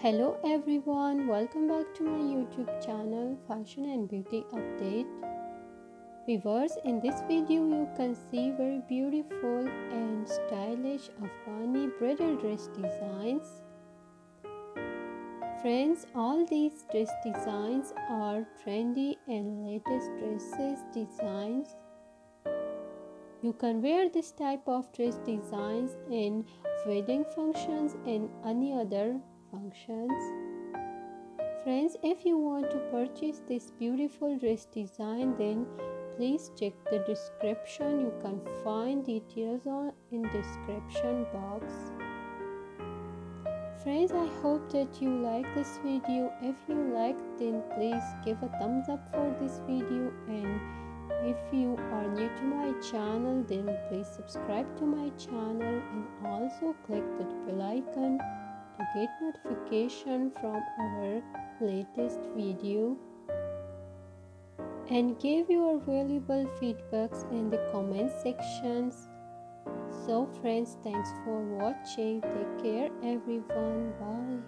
Hello everyone, welcome back to my YouTube channel Fashion and Beauty Update. Viewers, in this video you can see very beautiful and stylish Afghani bridal dress designs. Friends, all these dress designs are trendy and latest dresses designs. You can wear this type of dress designs in wedding functions and any other functions. Friends, if you want to purchase this beautiful dress design, then please check the description. You can find details on in description box. Friends, I hope that you like this video. If you like, then please give a thumbs up for this video and if you are new to my channel then please subscribe to my channel and also click the bell icon get notification from our latest video and give your valuable feedbacks in the comment sections. So friends thanks for watching. Take care everyone. Bye